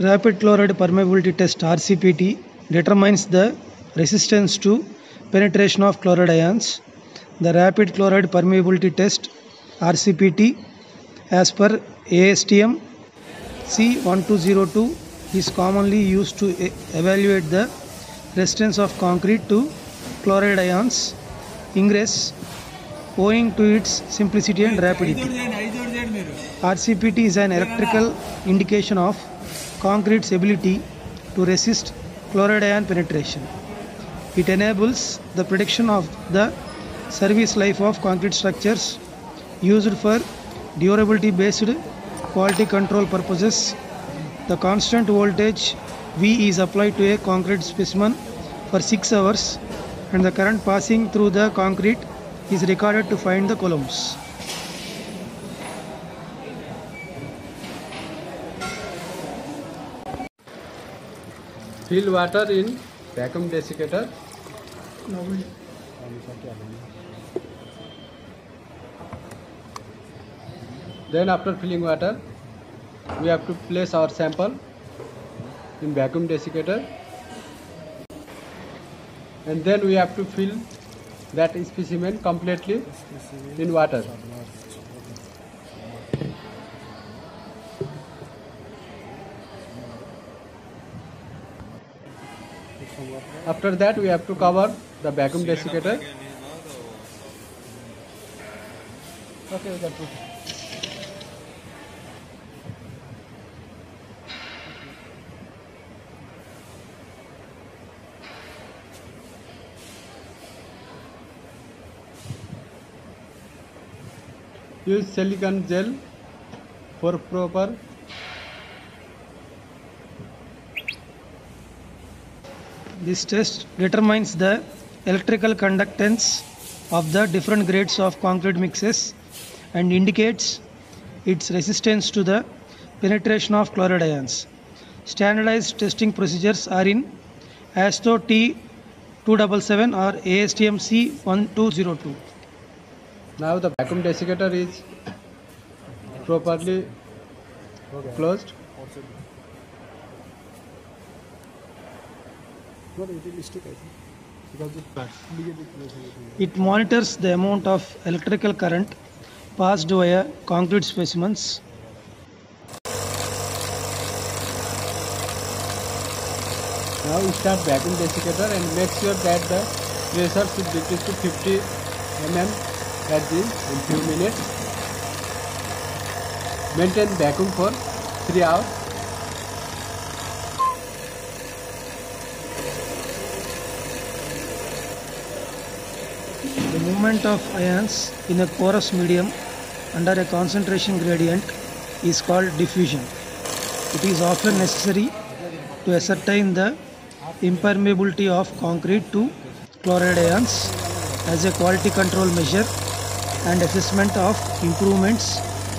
Rapid chloride permeability test RCPT determines the resistance to penetration of chloride ions. The rapid chloride permeability test RCPT as per ASTM C1202 is commonly used to evaluate the resistance of concrete to chloride ions ingress owing to its simplicity and rapidity. RCPT is an electrical indication of concrete's ability to resist chloride ion penetration. It enables the prediction of the service life of concrete structures used for durability based quality control purposes. The constant voltage V is applied to a concrete specimen for 6 hours and the current passing through the concrete is recorded to find the coulombs. Fill water in vacuum desiccator then after filling water we have to place our sample in vacuum desiccator and then we have to fill that specimen completely in water after that we have to cover the vacuum desiccator okay we can put use silicone gel for proper This test determines the electrical conductance of the different grades of concrete mixes and indicates its resistance to the penetration of chloride ions. Standardized testing procedures are in AASHTO T277 or ASTM C1202. Now the vacuum desiccator is properly closed. It monitors the amount of electrical current passed via concrete specimens Now we start vacuum desiccator and make sure that the pressure should decrease to 50 mm at this in few minutes. Maintain vacuum for 3 hours. Movement of ions in a porous medium under a concentration gradient is called diffusion. It is often necessary to ascertain the impermeability of concrete to chloride ions as a quality control measure and assessment of improvements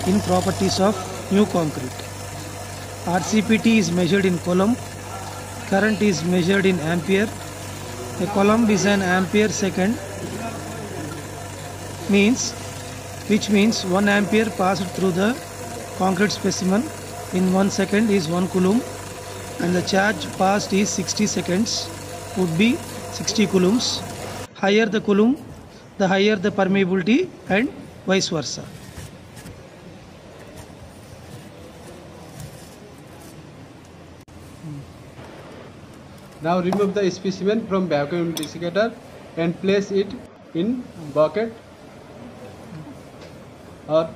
in properties of new concrete. RCPT is measured in coulomb, current is measured in ampere. A coulomb is an ampere second means which means 1 ampere passed through the concrete specimen in 1 second is 1 coulomb and the charge passed is 60 seconds would be 60 coulombs. Higher the coulomb the higher the permeability and vice versa. Now remove the specimen from vacuum desiccator and place it in bucket or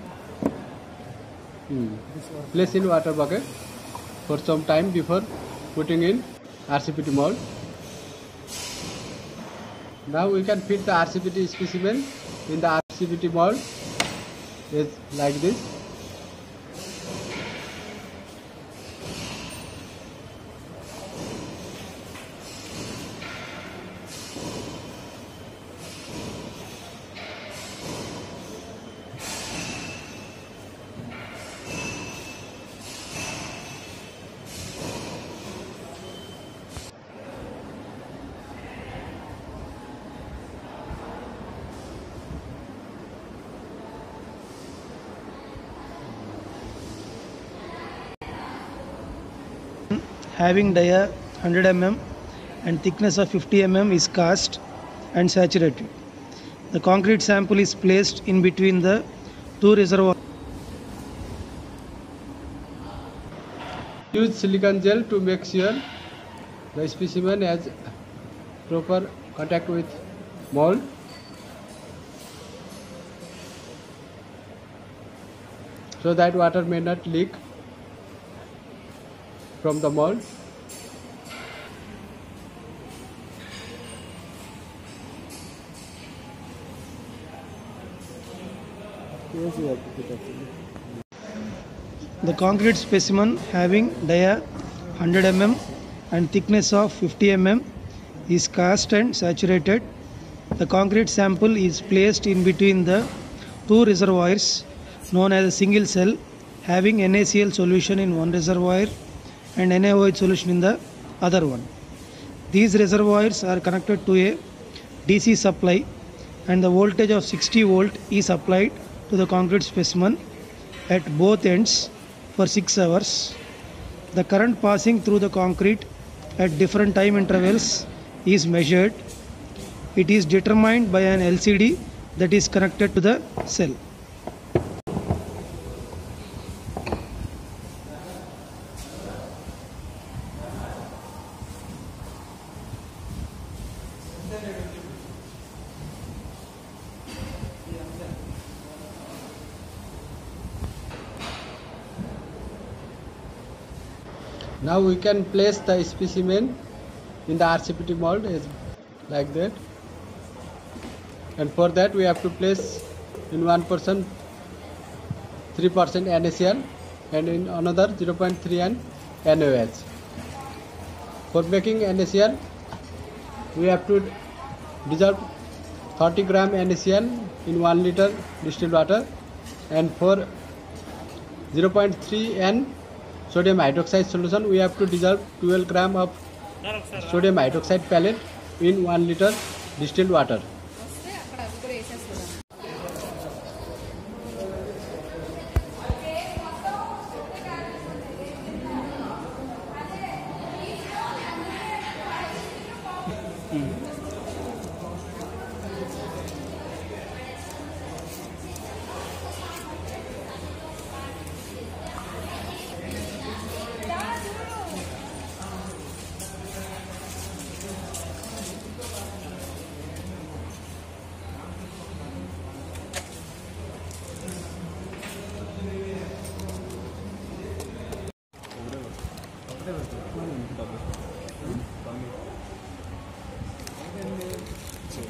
Hmm. place in water bucket for some time before putting in RCPT mold. Now we can fit the RCPT specimen in the RCPT mold is like this. Having dia 100 mm and thickness of 50 mm is cast and saturated. The concrete sample is placed in between the two reservoirs. Use silicon gel to make sure the specimen has proper contact with mold. So that water may not leak from the mold. The concrete specimen having dia 100 mm and thickness of 50 mm is cast and saturated. The concrete sample is placed in between the two reservoirs known as a single cell having NaCl solution in one reservoir and NaOH solution in the other one. These reservoirs are connected to a DC supply and the voltage of 60 volt is applied to the concrete specimen at both ends for 6 hours. The current passing through the concrete at different time intervals is measured. It is determined by an LCD that is connected to the cell. Now we can place the specimen in the RCPT mold as like that. And for that we have to place in one person 3% NaCl and in another 0.3 and NaOH. For making NaCl we have to dissolve 30 gram NaCl in 1 liter distilled water and for 0.3 N sodium hydroxide solution we have to dissolve 12 gram of sodium hydroxide pellet in 1 liter distilled water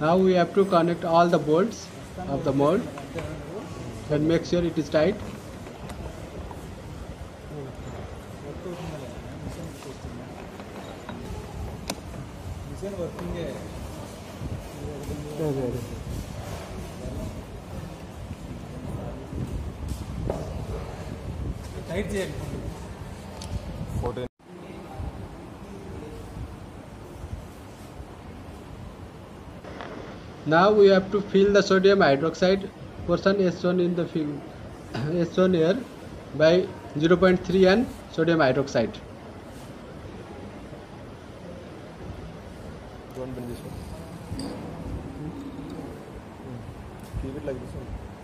now we have to connect all the bolts of the mold and make sure it is tight fourteen Now we have to fill the sodium hydroxide portion as shown in the film as shown here by 0.3 N sodium hydroxide. Don't bring this one. Hmm. Hmm. Keep it like this one.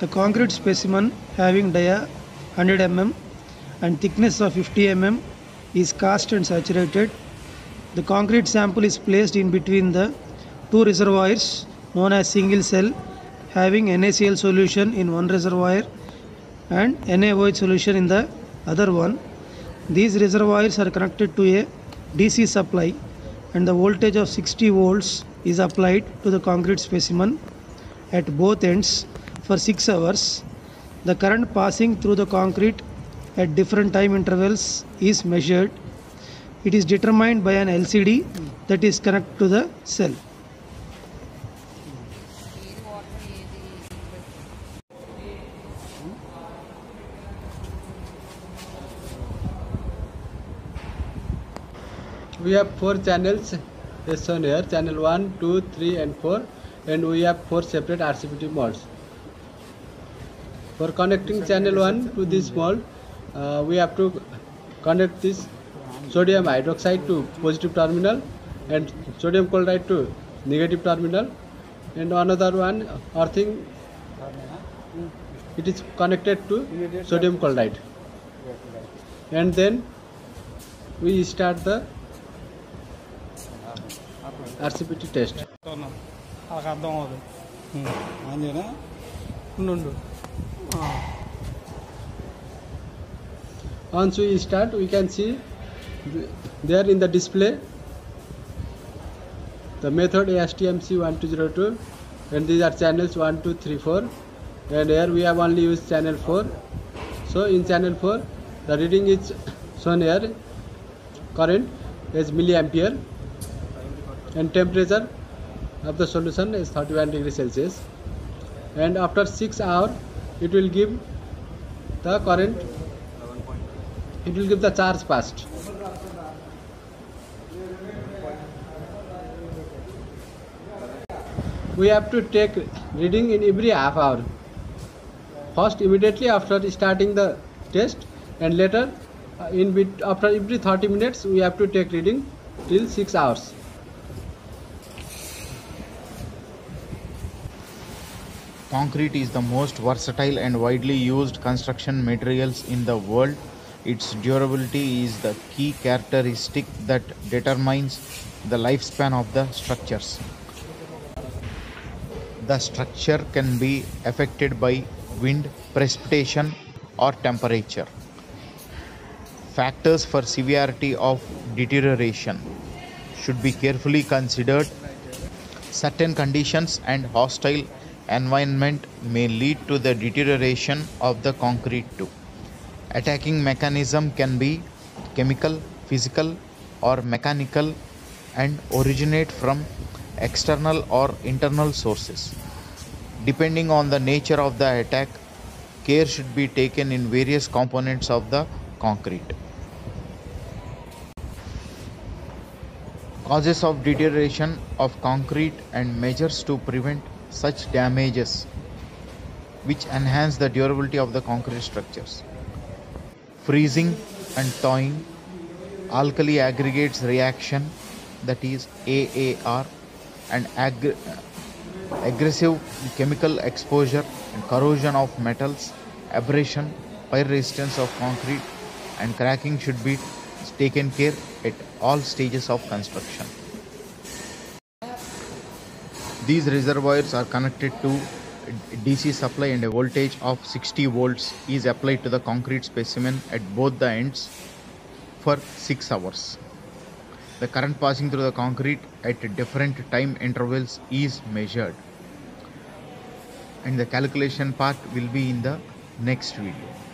The concrete specimen having dia 100 mm and thickness of 50 mm is cast and saturated. The concrete sample is placed in between the two reservoirs known as single cell having NaCl solution in one reservoir and NaOH solution in the other one. These reservoirs are connected to a DC supply and the voltage of 60 volts is applied to the concrete specimen at both ends for 6 hours, the current passing through the concrete at different time intervals is measured. It is determined by an LCD that is connected to the cell. we have four channels shown here channel 1 2 3 and 4 and we have four separate rcpt modes for connecting channel 1 to this mode uh, we have to connect this sodium hydroxide to positive terminal and sodium chloride to negative terminal. And another one earthing it is connected to sodium chloride. And then we start the RCPT test. Oh. Once we start, we can see there in the display the method ASTMC1202 and these are channels 1, 2, 3, 4 and here we have only used channel 4. So in channel 4 the reading is shown here. Current is milliampere and temperature of the solution is 31 degrees Celsius. And after 6 hours it will give the current. It will give the charge passed we have to take reading in every half hour. First immediately after starting the test and later uh, in bit after every 30 minutes we have to take reading till 6 hours Concrete is the most versatile and widely used construction materials in the world. Its durability is the key characteristic that determines the lifespan of the structures. The structure can be affected by wind, precipitation, or temperature. Factors for severity of deterioration should be carefully considered certain conditions and hostile environment may lead to the deterioration of the concrete too. Attacking mechanism can be chemical physical or mechanical and originate from external or internal sources. Depending on the nature of the attack care should be taken in various components of the concrete. Causes of deterioration of concrete and measures to prevent such damages which enhance the durability of the concrete structures. Freezing and thawing alkali aggregates reaction that is AAR and ag- aggressive chemical exposure and corrosion of metals abrasion fire resistance of concrete and cracking should be taken care at all stages of construction these reservoirs are connected to DC supply and a voltage of 60 volts is applied to the concrete specimen at both the ends for 6 hours. The current passing through the concrete at different time intervals is measured. And the calculation part will be in the next video.